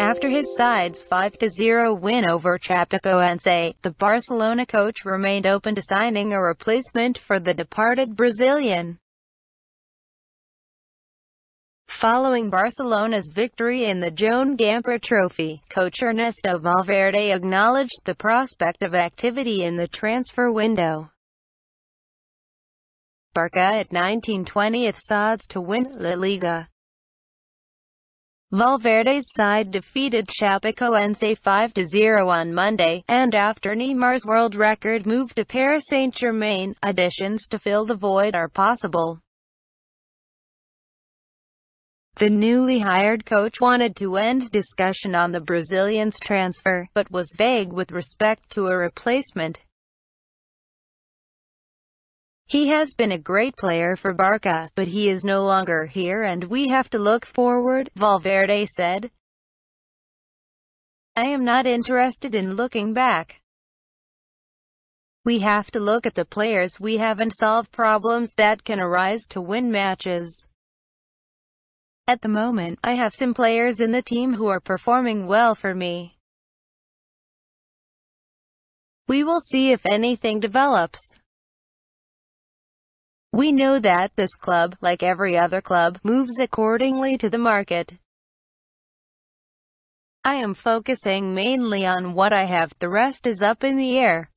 After his side's 5-0 win over Chapecoense, the Barcelona coach remained open to signing a replacement for the departed Brazilian. Following Barcelona's victory in the Joan Gamper Trophy, coach Ernesto Valverde acknowledged the prospect of activity in the transfer window. Barca at 1920th odds to win La Liga. Valverde's side defeated Chapecoense 5-0 on Monday, and after Neymar's world record move to Paris Saint-Germain, additions to fill the void are possible. The newly hired coach wanted to end discussion on the Brazilian's transfer, but was vague with respect to a replacement. He has been a great player for Barca, but he is no longer here and we have to look forward, Valverde said. I am not interested in looking back. We have to look at the players we have and solve problems that can arise to win matches. At the moment, I have some players in the team who are performing well for me. We will see if anything develops. We know that this club, like every other club, moves accordingly to the market. I am focusing mainly on what I have, the rest is up in the air.